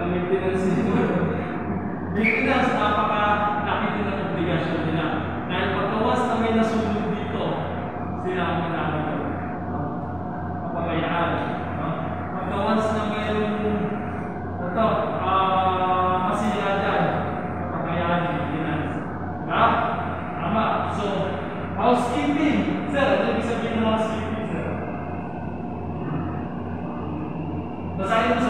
ng maintenance nito. maintenance, napaka-laki din ang obligasyon nila. Dahil pagkawas na may nasunod dito, sila ang manalo. Kapagayaan. No? Pagkawas na mayroong ito, ah, masira dyan, kapagayaan ng maintenance. Diba? Tama. So, housekeeping. Sir, ano ibig sabihin ng housekeeping, sir? Basahin mo, sir.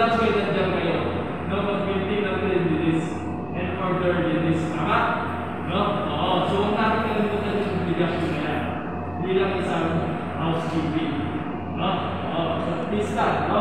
that's why nandiyan kayo. No, mag-building ng cleanliness and orderliness. Tama? No? Oo. So huwag natin kalimutan yung obligasyon na yan. Bilang isang housekeeping. No? Oo. So, please start, no?